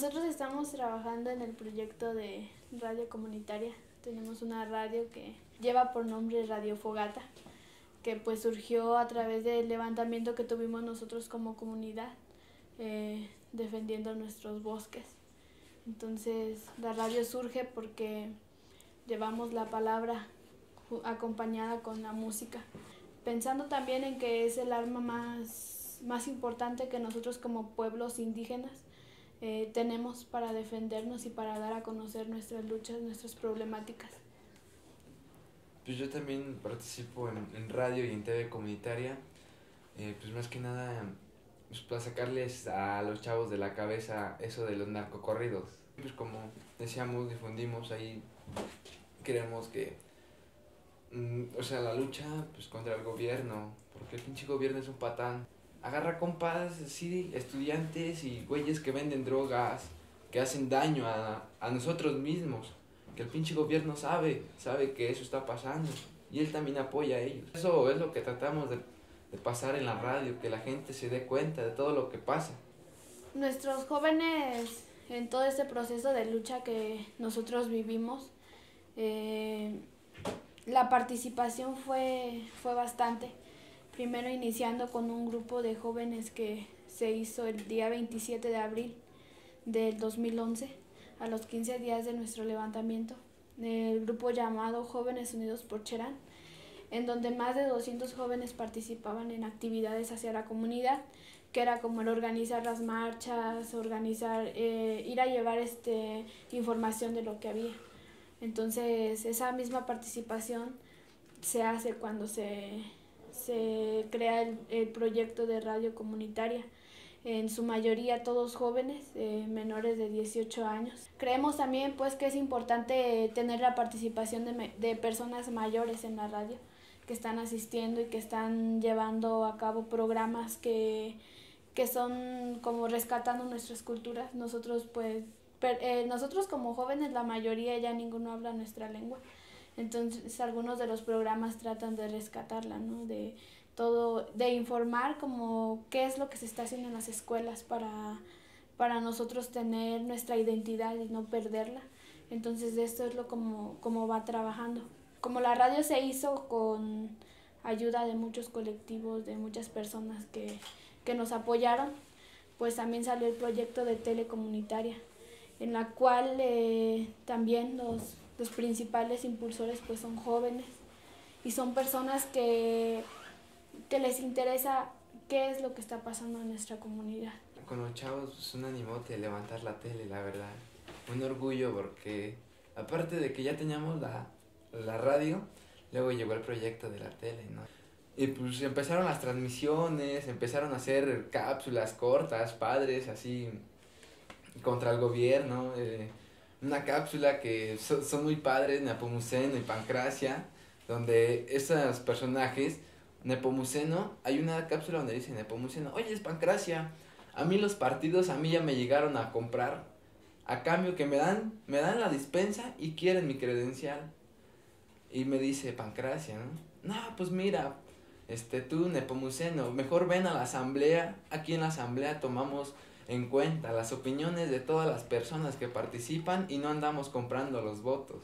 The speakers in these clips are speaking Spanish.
Nosotros estamos trabajando en el proyecto de radio comunitaria. Tenemos una radio que lleva por nombre Radio Fogata, que pues surgió a través del levantamiento que tuvimos nosotros como comunidad, eh, defendiendo nuestros bosques. Entonces la radio surge porque llevamos la palabra acompañada con la música, pensando también en que es el arma más, más importante que nosotros como pueblos indígenas eh, tenemos para defendernos y para dar a conocer nuestras luchas, nuestras problemáticas. Pues yo también participo en, en radio y en TV comunitaria, eh, pues más que nada pues para sacarles a los chavos de la cabeza eso de los narcocorridos. Pues como decíamos, difundimos ahí, queremos que, mm, o sea, la lucha pues contra el gobierno, porque el pinche gobierno es un patán agarra compas, sí, estudiantes y güeyes que venden drogas, que hacen daño a, a nosotros mismos, que el pinche gobierno sabe, sabe que eso está pasando y él también apoya a ellos. Eso es lo que tratamos de, de pasar en la radio, que la gente se dé cuenta de todo lo que pasa. Nuestros jóvenes en todo este proceso de lucha que nosotros vivimos, eh, la participación fue, fue bastante primero iniciando con un grupo de jóvenes que se hizo el día 27 de abril del 2011, a los 15 días de nuestro levantamiento, el grupo llamado Jóvenes Unidos por Cherán, en donde más de 200 jóvenes participaban en actividades hacia la comunidad, que era como el organizar las marchas, organizar, eh, ir a llevar este, información de lo que había. Entonces, esa misma participación se hace cuando se se crea el, proyecto de radio comunitaria en su mayoría todos jóvenes eh, menores de 18 años. Creemos también pues que es importante tener la participación de, de, personas mayores en la radio que están asistiendo y que están llevando a cabo programas que, que son como rescatando nuestras culturas. Nosotros pues eh, nosotros como jóvenes la mayoría ya ninguno habla nuestra lengua. Entonces algunos de los programas tratan de rescatarla, ¿no? De todo, de informar como qué es lo que se está haciendo en las escuelas para, para nosotros tener nuestra identidad y no perderla. Entonces esto es lo como, como va trabajando. Como la radio se hizo con ayuda de muchos colectivos, de muchas personas que, que nos apoyaron, pues también salió el proyecto de telecomunitaria, en la cual eh, también los los principales impulsores pues son jóvenes y son personas que, que les interesa qué es lo que está pasando en nuestra comunidad. Con los chavos es pues, un animote levantar la tele, la verdad. Un orgullo porque aparte de que ya teníamos la, la radio, luego llegó el proyecto de la tele, ¿no? Y pues empezaron las transmisiones, empezaron a hacer cápsulas cortas, padres, así, contra el gobierno. Eh, una cápsula que son muy padres, Nepomuceno y Pancracia, donde esos personajes, Nepomuceno, hay una cápsula donde dice Nepomuceno, oye, es Pancracia, a mí los partidos a mí ya me llegaron a comprar, a cambio que me dan, me dan la dispensa y quieren mi credencial. Y me dice Pancracia, ¿no? No, pues mira, este, tú, Nepomuceno, mejor ven a la asamblea, aquí en la asamblea tomamos en cuenta las opiniones de todas las personas que participan y no andamos comprando los votos.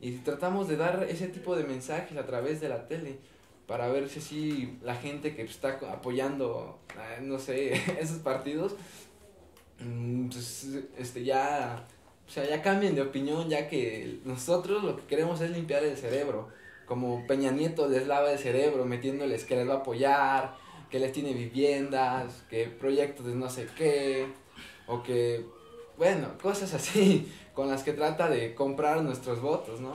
Y tratamos de dar ese tipo de mensajes a través de la tele para ver si así la gente que está apoyando, ah, no sé, esos partidos, mm, pues, este, ya, o sea, ya cambien de opinión, ya que nosotros lo que queremos es limpiar el cerebro. Como Peña Nieto les lava el cerebro metiéndoles que les va a apoyar, que les tiene viviendas, que proyectos de no sé qué, o que, bueno, cosas así con las que trata de comprar nuestros votos, ¿no?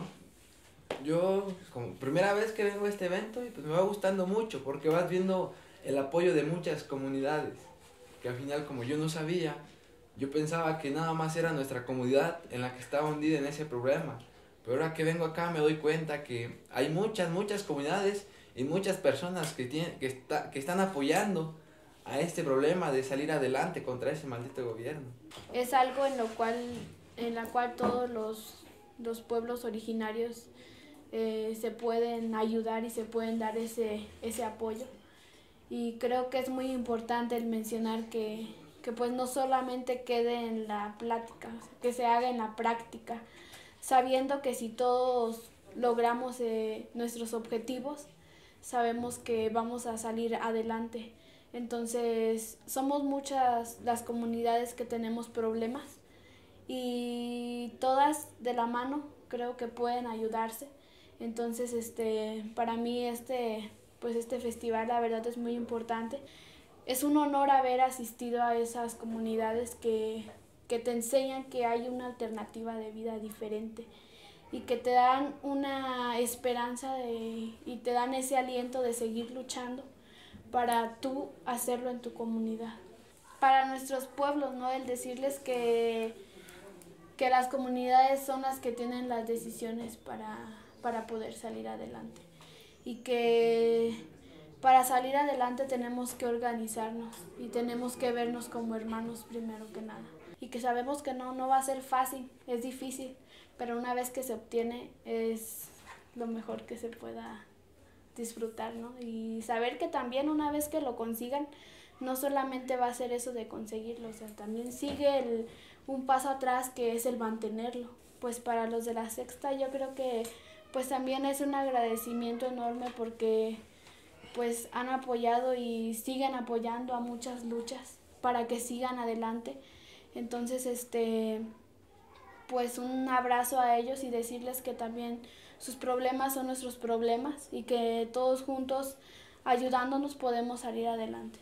Yo, como primera vez que vengo a este evento, y pues me va gustando mucho, porque vas viendo el apoyo de muchas comunidades, que al final como yo no sabía, yo pensaba que nada más era nuestra comunidad en la que estaba hundida en ese problema. Pero ahora que vengo acá me doy cuenta que hay muchas, muchas comunidades y muchas personas que, tienen, que, está, que están apoyando a este problema de salir adelante contra ese maldito gobierno. Es algo en lo cual, en la cual todos los, los pueblos originarios eh, se pueden ayudar y se pueden dar ese, ese apoyo. Y creo que es muy importante el mencionar que, que pues no solamente quede en la plática, que se haga en la práctica, sabiendo que si todos logramos eh, nuestros objetivos, sabemos que vamos a salir adelante. Entonces, somos muchas las comunidades que tenemos problemas y todas de la mano creo que pueden ayudarse. Entonces, este, para mí este, pues este festival la verdad es muy importante. Es un honor haber asistido a esas comunidades que, que te enseñan que hay una alternativa de vida diferente y que te dan una esperanza de, y te dan ese aliento de seguir luchando para tú hacerlo en tu comunidad. Para nuestros pueblos, ¿no? El decirles que, que las comunidades son las que tienen las decisiones para, para poder salir adelante y que para salir adelante tenemos que organizarnos y tenemos que vernos como hermanos primero que nada. Y que sabemos que no, no va a ser fácil, es difícil, pero una vez que se obtiene es lo mejor que se pueda disfrutar, ¿no? Y saber que también una vez que lo consigan, no solamente va a ser eso de conseguirlo, o sea, también sigue el, un paso atrás que es el mantenerlo. Pues para los de la sexta yo creo que pues también es un agradecimiento enorme porque pues han apoyado y siguen apoyando a muchas luchas para que sigan adelante. Entonces, este pues un abrazo a ellos y decirles que también sus problemas son nuestros problemas y que todos juntos ayudándonos podemos salir adelante.